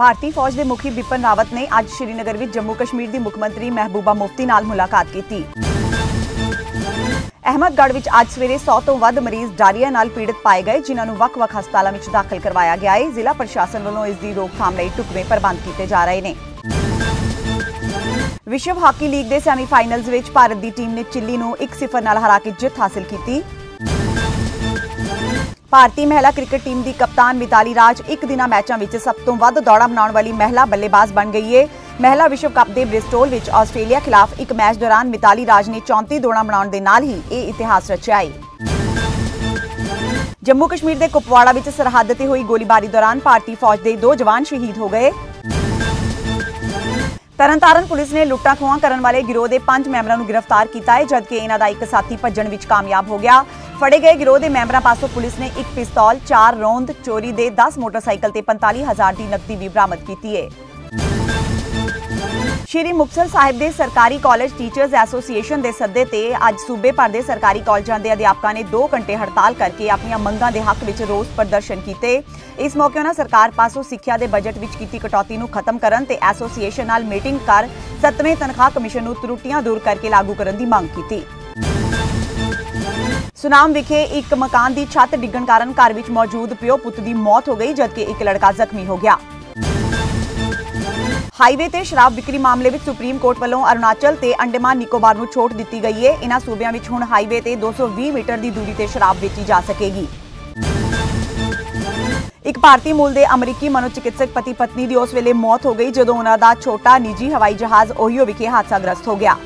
ਭਾਰਤੀ ਫੌਜ ਦੇ ਮੁਖੀ ਬਿਪਨ ਰਾਵਤ ਨੇ ਅੱਜ ਸ਼੍ਰੀਨਗਰ ਵਿੱਚ ਜੰਮੂ ਕਸ਼ਮੀਰ ਦੀ ਮੁੱਖ ਮੰਤਰੀ ਮਹਿਬੂਬਾ ਮੁਫਤੀ ਨਾਲ ਮੁਲਾਕਾਤ ਕੀਤੀ। ਅਹਿਮਦਗੜ੍ਹ ਵਿੱਚ ਅੱਜ ਸਵੇਰੇ 100 ਤੋਂ ਵੱਧ ਮਰੀਜ਼ ਡਾਇਰੀਆ ਨਾਲ ਪੀੜਤ ਪਾਏ ਗਏ, ਜਿਨ੍ਹਾਂ ਨੂੰ ਵੱਖ-ਵੱਖ ਹਸਪਤਾਲਾਂ ਵਿੱਚ ਦਾਖਲ ਕਰਵਾਇਆ ਗਿਆ ਹੈ। ਜ਼ਿਲ੍ਹਾ ਪ੍ਰਸ਼ਾਸਨ ਵੱਲੋਂ ਇਸ ਦੀ ਰੋਕਥਾਮ ਲਈ ਢੁਕਵੇਂ ਪ੍ਰਬੰਧ ਕੀਤੇ ਜਾ ਰਹੇ ਨੇ। ਵਿਸ਼ਵ ਹਾਕੀ ਲੀਗ ਦੇ ਸੈਮੀਫਾਈਨਲਜ਼ ਵਿੱਚ ਭਾਰਤ ਦੀ ਟੀਮ ਨੇ ਚਿੱਲੀ ਨੂੰ 1-0 ਨਾਲ ਹਰਾ ਕੇ ਜਿੱਤ ਹਾਸਲ ਕੀਤੀ। ਭਾਰਤੀ ਮਹਿਲਾ ਕ੍ਰਿਕਟ ਟੀਮ ਦੀ ਕਪਤਾਨ ਮਿਤਾਲੀ ਰਾਜ ਇੱਕ ਦਿਨਾ ਮੈਚਾਂ ਵਿੱਚ ਸਭ ਤੋਂ ਵੱਧ ਦੌੜਾਂ ਬਣਾਉਣ ਵਾਲੀ ਮਹਿਲਾ ਬੱਲੇਬਾਜ਼ ਬਣ ਗਈ ਹੈ। ਮਹਿਲਾ ਵਿਸ਼ਵ ਕੱਪ ਦੇ ਬ੍ਰਿਸਟੋਲ ਵਿੱਚ ਆਸਟ੍ਰੇਲੀਆ ਖਿਲਾਫ ਇੱਕ ਮੈਚ ਦੌਰਾਨ ਮਿਤਾਲੀ ਰਾਜ ਨੇ 34 ਦੌੜਾਂ ਬਣਾਉਣ ਦੇ ਨਾਲ ਹੀ ਇਹ ਇਤਿਹਾਸ ਰਚਿਆ ਹੈ। ਜੰਮੂ ਕਸ਼ਮੀਰ ਦੇ ਕੁਪਵਾੜਾ ਵਿੱਚ ਸਰਹੱਦ ਤੇ ਹੋਈ ਗੋਲੀਬਾਰੀ ਦੌਰਾਨ ਭਾਰਤੀ ਫੌਜ ਦੇ ਦੋ ਜਵਾਨ ਸ਼ਹੀਦ ਹੋ ਗਏ। ਤਰਨਤਾਰਨ ਪੁਲਿਸ ਨੇ ਲੁੱਟਾਂ ਖੋਹਾਂ ਕਰਨ ਵਾਲੇ ਗਿਰੋਹ ਦੇ 5 ਮੈਂਬਰਾਂ ਨੂੰ ਗ੍ਰਿਫਤਾਰ ਕੀਤਾ ਹੈ ਜਦਕਿ ਇਹਨਾਂ ਦਾ ਇੱਕ ਸਾਥੀ ਭੱਜਣ ਵਿੱਚ ਕਾਮਯਾਬ ਹੋ ਗਿਆ। ਫੜੇ ਗਏ ਗਿਰੋਹ ਦੇ ਮੈਂਬਰਾਂ ਪਾਸੋਂ ਪੁਲਿਸ ਨੇ ਇੱਕ ਪਿਸਤੌਲ, 4 ਰੌਂਦ, ਚੋਰੀ ਦੇ 10 ਮੋਟਰਸਾਈਕਲ ਤੇ 45000 ਦੀ ਨਕਦੀ ਵੀ ਬਰਾਮਦ ਕੀਤੀ ਹੈ। ਸ਼੍ਰੀ ਮੁਕਤਸਰ ਸਾਹਿਬ ਦੇ ਸਰਕਾਰੀ ਕਾਲਜ ਟੀਚਰਜ਼ ਐਸੋਸੀਏਸ਼ਨ ਦੇ ਸੱਦੇ ਤੇ ਅੱਜ ਸੂਬੇ ਭਰ ਦੇ ਸਰਕਾਰੀ ਕਾਲਜਾਂ ਦੇ ਅਧਿਆਪਕਾਂ ਨੇ 2 ਘੰਟੇ ਹੜਤਾਲ ਕਰਕੇ ਆਪਣੀਆਂ ਮੰਗਾਂ ਦੇ ਹੱਕ ਵਿੱਚ ਰੋਸ ਪ੍ਰਦਰਸ਼ਨ ਕੀਤੇ। ਇਸ ਮੌਕੇ ਉਹਨਾਂ ਸਰਕਾਰ ਪਾਸੋਂ ਸਿੱਖਿਆ ਦੇ ਬਜਟ ਵਿੱਚ ਕੀਤੀ ਕਟੌਤੀ ਨੂੰ ਖਤਮ ਕਰਨ ਤੇ ਐਸੋਸੀਏਸ਼ਨ ਨਾਲ ਮੀਟਿੰਗ ਕਰ 7ਵੇਂ ਤਨਖਾਹ ਕਮਿਸ਼ਨ ਨੂੰ ਤਰੁੱਟੀਆਂ ਦੂਰ ਕਰਕੇ ਲਾਗੂ ਕਰਨ ਦੀ ਮੰਗ ਕੀਤੀ। ਸੁਨਾਮ ਵਿਖੇ ਇੱਕ ਮਕਾਨ ਦੀ ਛੱਤ ਡਿੱਗਣ ਕਾਰਨ ਘਰ ਵਿੱਚ ਮੌਜੂਦ ਪਿਓ ਪੁੱਤ ਦੀ ਮੌਤ ਹੋ ਗਈ, ਜਦਕਿ ਇੱਕ ਲੜਕਾ ਜ਼ਖਮੀ ਹੋ ਗਿਆ। ਹਾਈਵੇ ਤੇ ਸ਼ਰਾਬ ਵਿਕਰੀ ਮਾਮਲੇ ਵਿੱਚ ਸੁਪਰੀਮ ਕੋਰਟ ਵੱਲੋਂ ਅਰੁਣਾਚਲ ਤੇ ਅੰਡੇਮਾਨ ਨਿਕੋਬਾਰ ਨੂੰ ਛੋਟ ਦਿੱਤੀ ਗਈ ਹੈ ਇਹਨਾਂ ਸੂਬਿਆਂ ਵਿੱਚ ਹੁਣ ਹਾਈਵੇ ਤੇ 220 ਮੀਟਰ ਦੀ ਦੂਰੀ ਤੇ ਸ਼ਰਾਬ ਵੇਚੀ ਜਾ ਸਕੇਗੀ। ਇੱਕ ਭਾਰਤੀ ਮੂਲ ਦੇ ਅਮਰੀਕੀ ਮਨੋਚਿਕਿਤਸਕ ਪਤੀ ਪਤਨੀ ਦੀ ਉਸ ਵੇਲੇ ਮੌਤ ਹੋ ਗਈ ਜਦੋਂ ਉਹਨਾਂ ਦਾ ਛੋਟਾ ਨਿੱਜੀ ਹਵਾਈ ਜਹਾਜ਼ ਓਹੀਓ ਵਿਖੇ ਹਾਦਸਾਗ੍ਰਸਤ ਹੋ ਗਿਆ।